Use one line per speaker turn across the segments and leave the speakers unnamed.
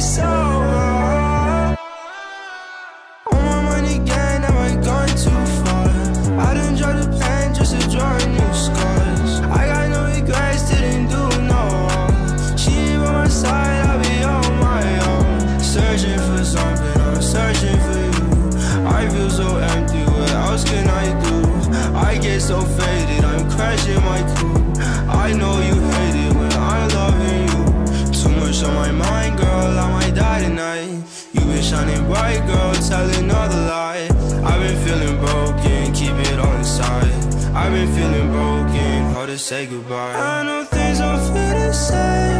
so my money can I too flow. I draw the just to draw new scars. I got no regrets, didn't do no. She on my side, I'll be on my own. Searching for something, I'm searching for you. I feel so empty, what else can I do? I get so faded, I'm crashing my cool. I know you shining bright, girl, telling all the lie. I've been feeling broken, keep it on the side. I've been feeling broken, hard to say goodbye. I know things don't feel the same.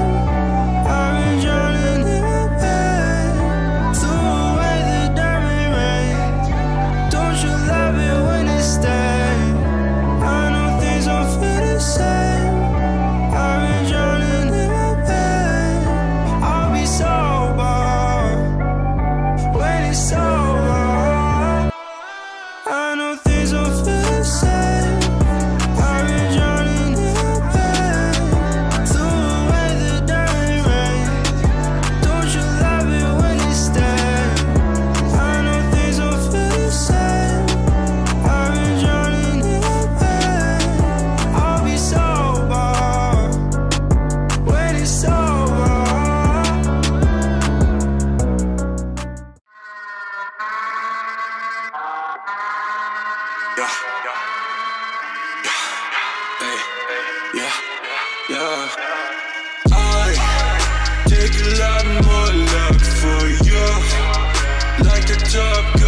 Yeah. I take a lot more love for you. Like a top